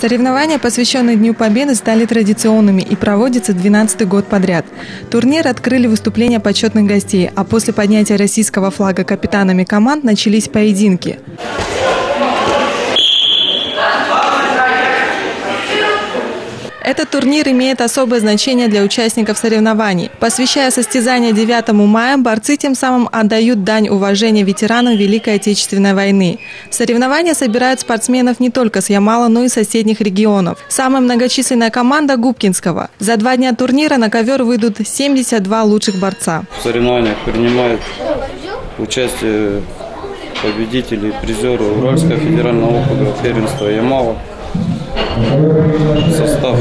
Соревнования, посвященные Дню Победы, стали традиционными и проводятся 12 год подряд. Турнир открыли выступления почетных гостей, а после поднятия российского флага капитанами команд начались поединки. Этот турнир имеет особое значение для участников соревнований. Посвящая состязания 9 мая, борцы тем самым отдают дань уважения ветеранам Великой Отечественной войны. Соревнования собирают спортсменов не только с Ямала, но и соседних регионов. Самая многочисленная команда Губкинского. За два дня турнира на ковер выйдут 72 лучших борца. В соревнованиях принимают участие победители, призеры Уральского федерального округа, первенства Ямала состав,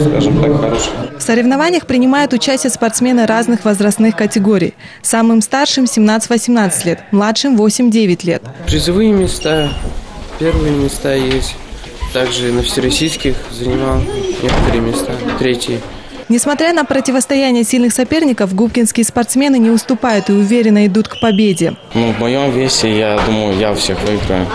скажем так, хороший. В соревнованиях принимают участие спортсмены разных возрастных категорий. Самым старшим 17-18 лет, младшим 8-9 лет. Призовые места, первые места есть. Также на всероссийских занимал некоторые места, третьи. Несмотря на противостояние сильных соперников, губкинские спортсмены не уступают и уверенно идут к победе. Ну, в моем весе, я думаю, я всех выиграю.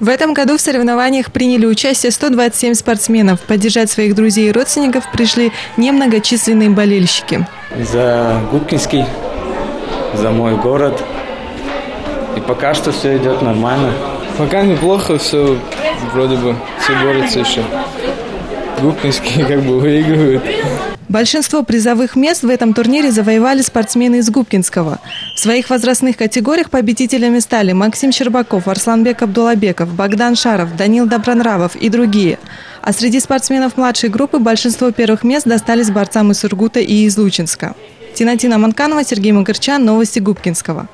В этом году в соревнованиях приняли участие 127 спортсменов. Поддержать своих друзей и родственников пришли немногочисленные болельщики. За Губкинский, за мой город. И пока что все идет нормально. Пока неплохо, все вроде бы, все борются еще. Губкинские как бы выигрывают. Большинство призовых мест в этом турнире завоевали спортсмены из Губкинского. В своих возрастных категориях победителями стали Максим Щербаков, Арсланбек Абдулабеков, Богдан Шаров, Данил Добронравов и другие. А среди спортсменов младшей группы большинство первых мест достались борцам из Сургута и из Лучинска. Тинатина Манканова, Сергей Магарчан, Новости Губкинского.